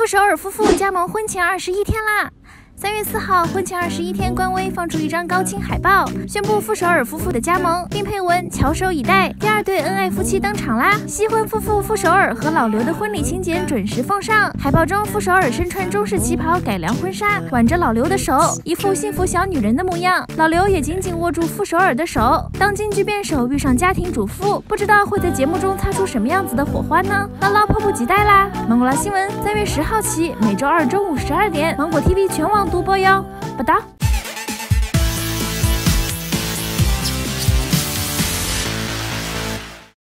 傅首尔夫妇加盟婚前二十一天啦！三月四号，婚前二十一天官微放出一张高清海报，宣布傅首尔夫妇的加盟，并配文“翘首以待”。第二对恩爱夫妻登场啦！新婚夫妇傅首尔和老刘的婚礼请柬准时奉上。海报中，傅首尔身穿中式旗袍改良婚纱，挽着老刘的手，一副幸福小女人的模样。老刘也紧紧握住傅首尔的手。当京剧辩手遇上家庭主妇，不知道会在节目中擦出什么样子的火花呢？姥姥迫不及待啦！芒果捞新闻，三月十号起，每周二中午十二点，芒果 TV 全网。独播哟，不打。